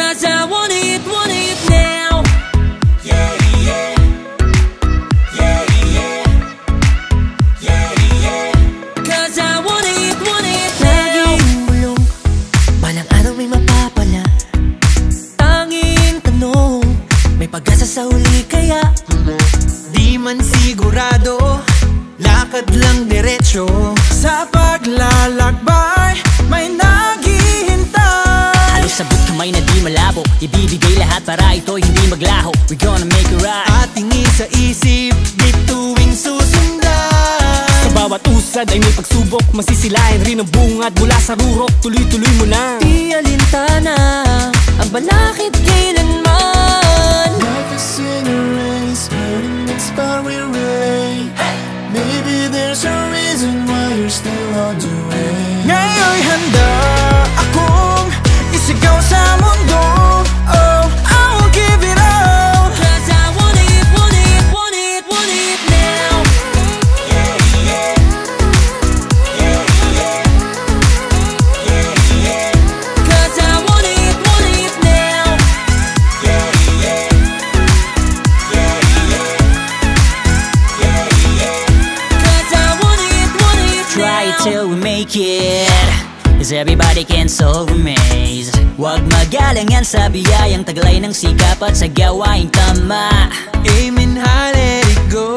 Cause I want it, want it now Yeah, yeah. Yeah, yeah. Yeah, yeah. Cause I want it, want it now Balang araw may mapapala Tanging tanong May pag-asa sa huli kaya Di man sigurado gonna make it right. Ating isa-isip Bituing susundan. Sa bawat usad ay may pagsubok Masisilayan rin ang bungad. Mula sa rurok Tuloy-tuloy mo lang Di alintana Ang balakid kailanman. Life is in a race, but in its part we ray. Maybe there's a reason why you're still on till we make it. Cause everybody can solve a maze Huwag magalangan sa biyayang taglay ng sikap at sa gawaing tama. Amen, ha, let it go.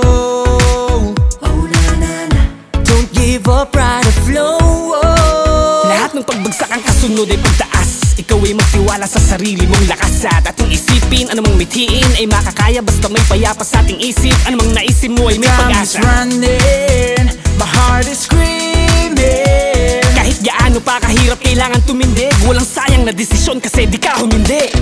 Oh na na na. Don't give up, ride the flow. Oh. Lahat ng pagbagsak ang kasunod ay pagtaas. Ikaw ay magtiwala sa sarili mong lakas. At ating isipin, anumang mithiin Ay makakaya. Basta may payapa sa ating isip. Anumang naisip mo ay may Time is pag-asa running. My heart is screaming na desisyon kasi di ka humindi.